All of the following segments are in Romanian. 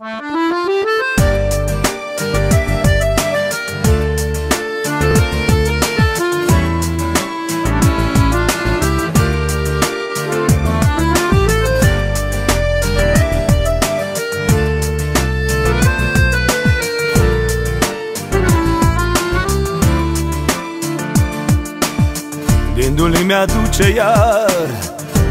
Gândul îmi aduce iar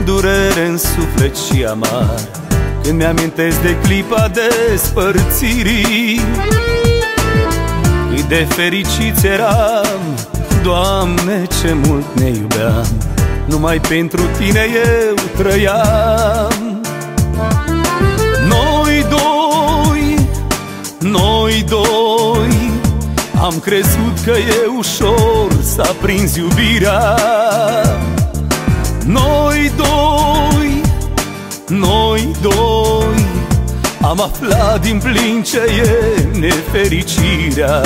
durere în suflet și amar Când mi-amintesc de clipa despărțirii. Cât de fericiți eram, Doamne ce mult ne iubeam. Numai pentru Tine eu trăiam. Noi doi, noi doi am crezut că e ușor să aprinzi iubirea. Noi doi, noi doi Am aflat din plin ce e nefericirea.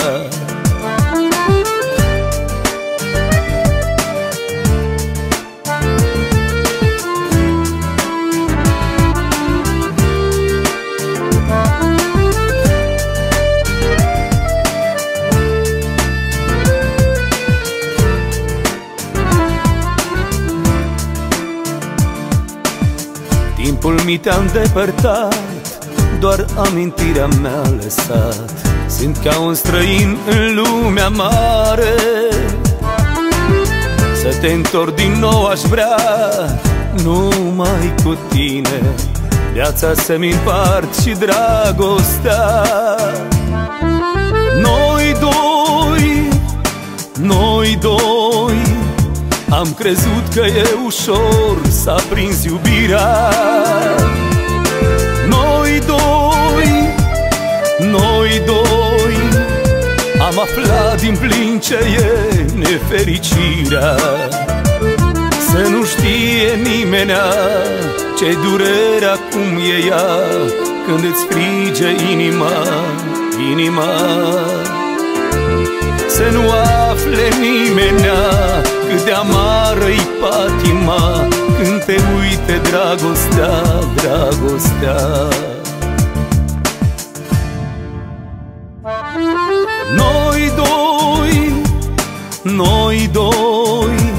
Timpul mi te-a îndepărtat Doar amintirea mea lăsat. Sunt ca un străin în lumea mare. Să te întorc din nou aș vrea Numai cu tine. Viața să-mi împart și dragostea. Noi doi, noi doi am crezut că e ușor să aprinzi iubirea Am aflat din plin ce e nefericirea. Să nu știe nimenea ce durerea cum e ea Când îți frige inima, inima. Să nu afle nimenea cât de amară-i patima Când te uite dragostea, dragostea noi doi.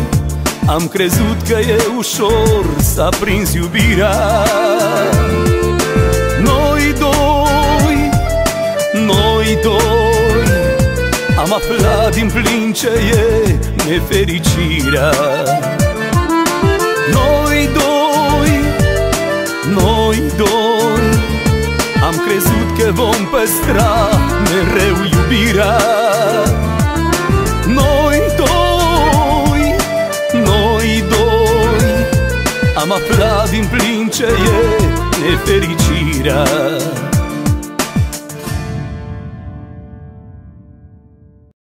Am crezut că e ușor să aprinzi iubirea. Noi doi, noi doi. Am aflat din plin ce e nefericirea. Noi doi, noi doi. Am crezut că vom păstra mereu iubirea Am aflat din plin ce e nefericirea